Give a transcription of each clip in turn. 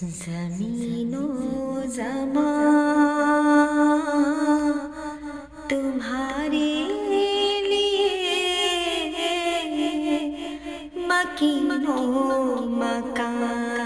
जमीनो जमा तुम्हारे लिए मकीनो मकान।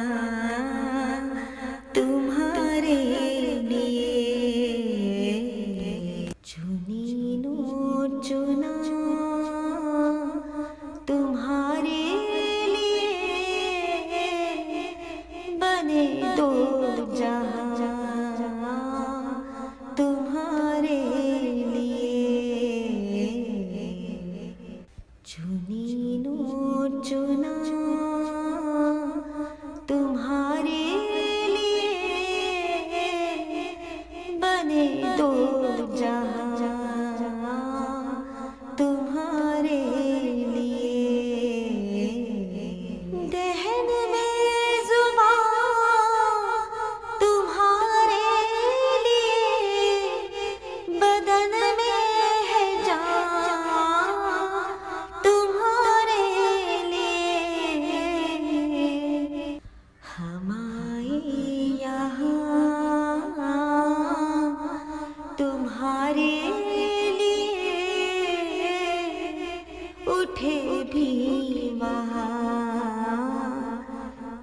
बैठी वहाँ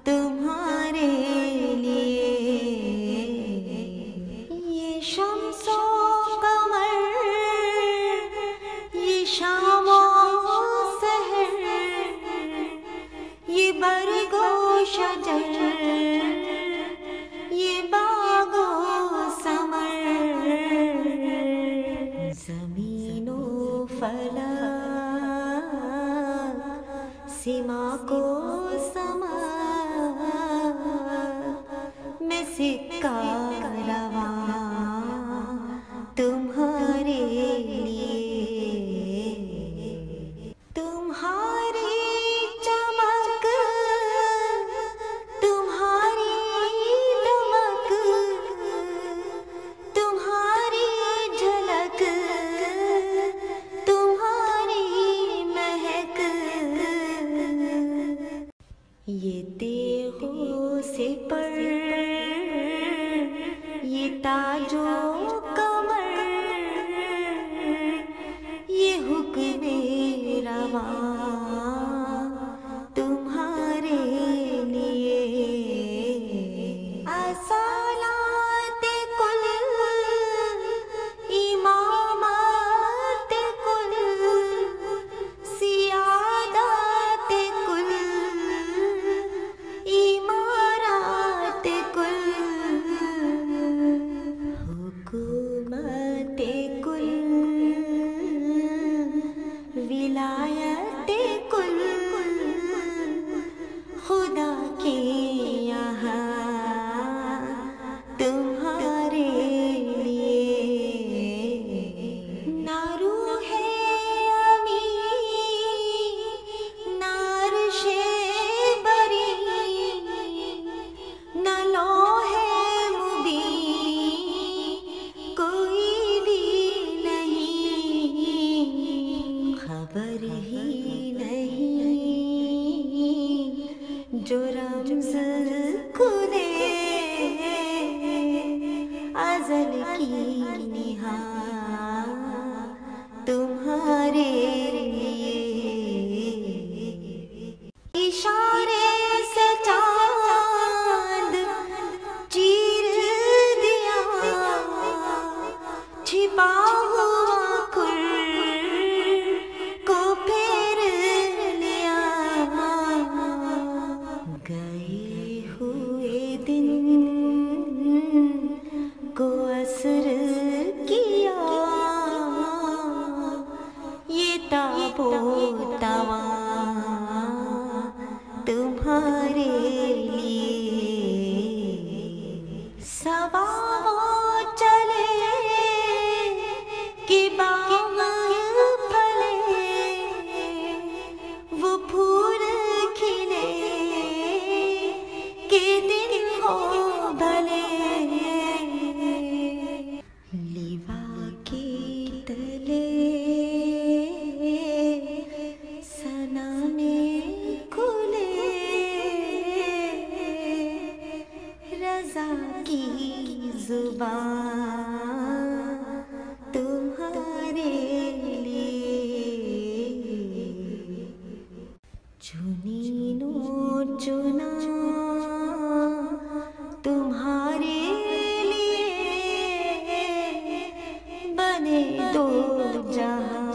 तुम्हारे लिए। ये शमसो कमर, ये शामो सहर, ये बरगो शजर, ये बागो समर। जमीनो फला सीमा को समा। मैं सिक्का रवा। तुम paper Do. गज़ल की निहार। असर की ज़ुबान तुम्हारे लिए। चुनी नो चुना तुम्हारे लिए। बने दो जहाँ